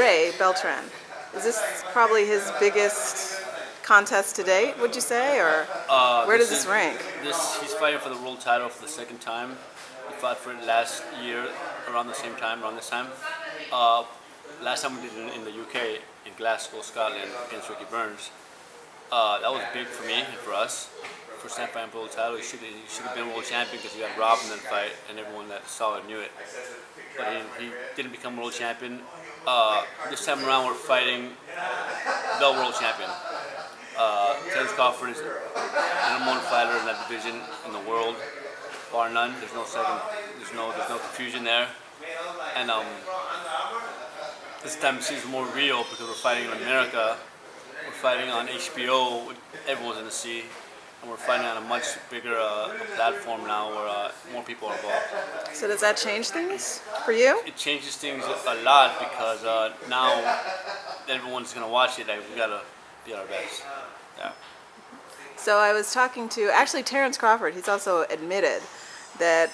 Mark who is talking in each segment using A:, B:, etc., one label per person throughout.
A: Ray Beltran. Is this probably his biggest contest to date? Would you say, or
B: Uh,
A: where does this
B: is-
A: rank?
B: This he's fighting for the world title for the second time. He fought for it last year around the same time, around this time. Uh, last time we did it in the UK in Glasgow, Scotland, against Ricky Burns. Uh, that was big for me and for us. First time fighting for title. He should he should have been world champion because he got robbed in that fight, and everyone that saw it knew it. But he, he didn't become world champion. Uh, this time around, we're fighting the world champion. Uh, Terence Crawford is the number one fighter in that division in the world, bar none. There's no second. There's no. There's no confusion there. And um, this time it seems more real because we're fighting in America. We're fighting on HBO. Everyone's in the sea, and we're fighting on a much bigger uh, platform now where uh, more people are involved.
A: So does that change things for you?
B: It changes things a lot because uh, now everyone's gonna watch it. Like we gotta be our best. Yeah.
A: So I was talking to actually Terence Crawford. He's also admitted that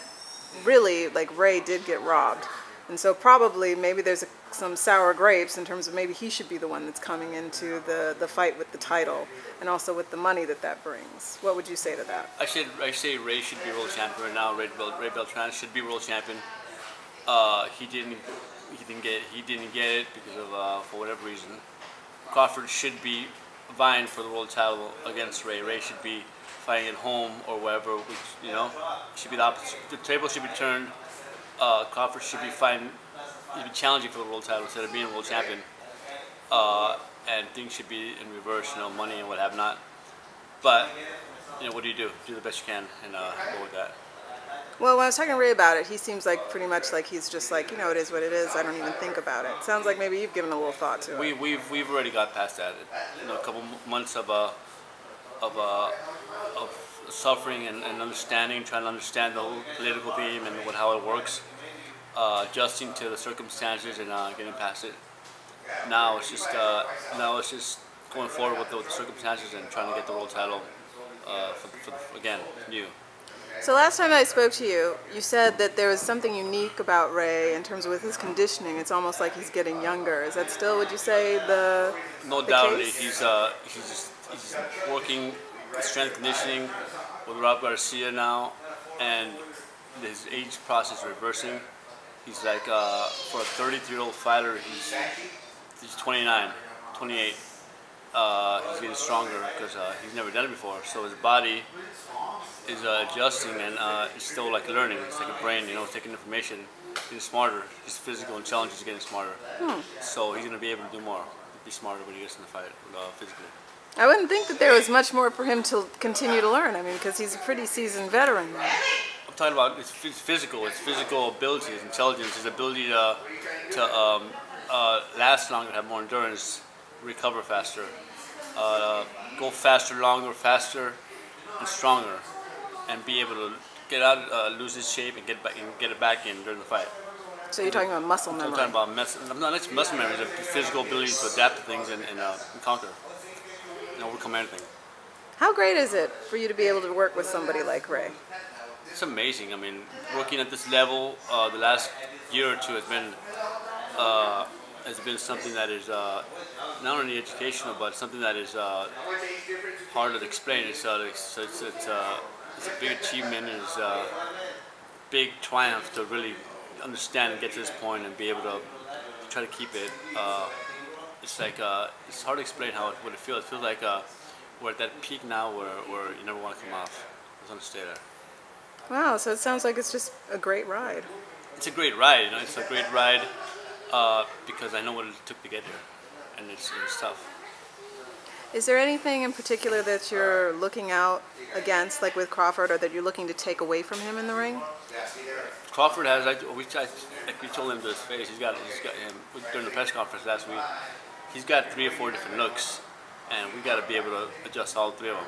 A: really like Ray did get robbed, and so probably maybe there's a, some sour grapes in terms of maybe he should be the one that's coming into the the fight with the title, and also with the money that that brings. What would you say to that?
B: I should I say Ray should be world champion right now. Ray, Bel, Ray Beltran should be world champion. Uh, he didn't he didn't get he didn't get it because of uh, for whatever reason. Crawford should be vying for the world title against Ray. Ray should be fighting at home or wherever. Which you know should be the. The table should be turned. Uh, Crawford should be fighting. He'd be challenging for the world title instead of being a world champion. Uh, and things should be in reverse. You know, money and what have not. But you know, what do you do? Do the best you can and uh, go with that.
A: Well, when I was talking to Ray about it, he seems like pretty much like he's just like you know it is what it is. I don't even think about it. Sounds like maybe you've given a little thought to it.
B: We, we've, we've already got past that. You know, a couple months of, uh, of, uh, of suffering and, and understanding, trying to understand the whole political theme and what, how it works, uh, adjusting to the circumstances and uh, getting past it. Now it's just uh, now it's just going forward with the, with the circumstances and trying to get the world title uh, for, for, again new.
A: So last time I spoke to you, you said that there was something unique about Ray in terms of with his conditioning. It's almost like he's getting younger. Is that still, would you say, the
B: No
A: the
B: doubt,
A: case?
B: he's uh, he's just, he's working strength conditioning with Rob Garcia now, and his age process is reversing. He's like uh, for a 33-year-old fighter, he's he's 29, 28. Uh, he's getting stronger because uh, he's never done it before. So his body is uh, adjusting and uh, it's still like learning. It's like a brain, you know, taking information, getting smarter. His physical intelligence is getting smarter. So he's gonna be able to do more, be smarter when he gets in the fight uh, physically.
A: I wouldn't think that there was much more for him to continue to learn. I mean, because he's a pretty seasoned veteran now.
B: Talking about phys- physical, his physical ability, his intelligence, his ability to, to um, uh, last longer, have more endurance, recover faster, uh, go faster, longer, faster, and stronger, and be able to get out, uh, lose his shape, and get back and get it back in during the fight.
A: So you're talking about muscle memory.
B: I'm talking about mes- not it's muscle memory, it's a physical ability to adapt to things and, and, uh, and conquer, and overcome anything.
A: How great is it for you to be able to work with somebody like Ray?
B: It's amazing. I mean, working at this level, uh, the last year or two has been uh, has been something that is uh, not only educational, but something that is uh, hard to explain. It's uh, it's it's, it's, uh, it's a big achievement. It's a big triumph to really understand and get to this point and be able to try to keep it. It's like it's hard to explain how it, what it feels. It feels like we're at that peak now where, where you never want to come off. To stay there.
A: Wow, so it sounds like it's just a great ride.
B: It's a great ride. You know, it's a great ride uh, because I know what it took to get here, and it's, it's tough.
A: Is there anything in particular that you're looking out against, like with Crawford, or that you're looking to take away from him in the ring?
B: Crawford has, like we, I, like we told him to his face, he's got, he's got him during the press conference last week. He's got three or four different looks, and we got to be able to adjust all three of them.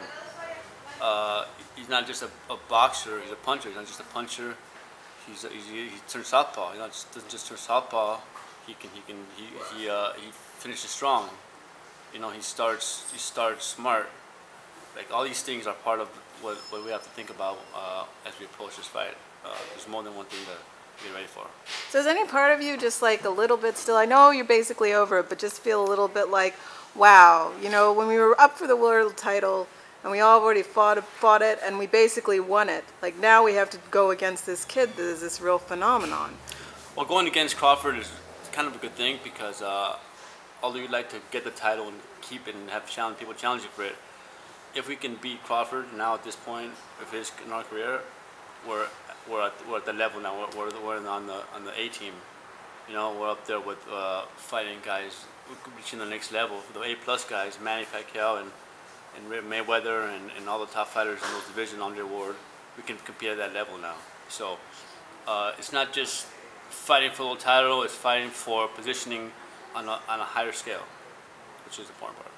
B: Uh, he's not just a, a boxer; he's a puncher. He's not just a puncher. He's, a, he's he turns southpaw. He not just, doesn't just turn southpaw. He can he can he he uh, he finishes strong. You know, he starts he starts smart. Like all these things are part of what, what we have to think about uh, as we approach this fight. Uh, there's more than one thing to get ready for.
A: So is any part of you just like a little bit still? I know you're basically over it, but just feel a little bit like, wow, you know, when we were up for the world title and we already fought fought it and we basically won it. Like now we have to go against this kid that is this real phenomenon.
B: Well, going against Crawford is kind of a good thing because uh, although you'd like to get the title and keep it and have challenge people challenge you for it, if we can beat Crawford now at this point of his in our career, we're we're at, we're at the level now. We're, we're, we're on the on the A team. You know, we're up there with uh, fighting guys reaching the next level. The A plus guys, Manny Pacquiao and and Mayweather and, and all the top fighters in those divisions Andre Ward, we can compete at that level now. So uh, it's not just fighting for the title; it's fighting for positioning on a, on a higher scale, which is the important part.